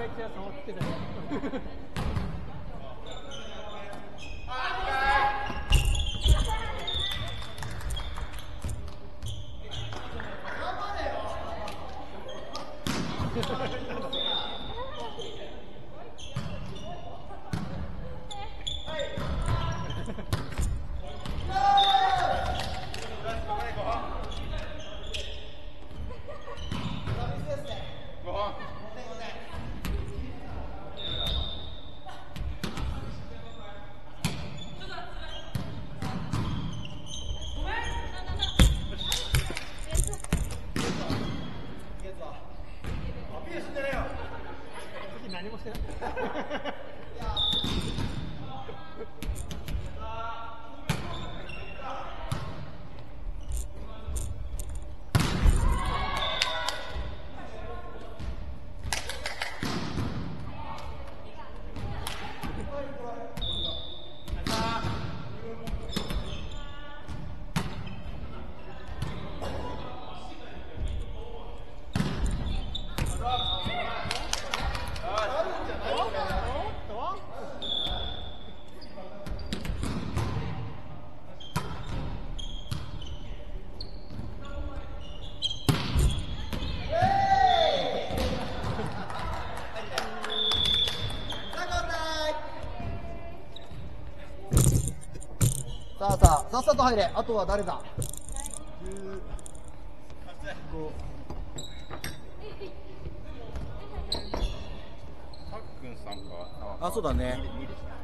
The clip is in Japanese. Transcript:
めちゃ触ってたよ 何もしてない。さあさあ、さっさと入れ。あとは誰だ？さっくんさんがあ、そうだね。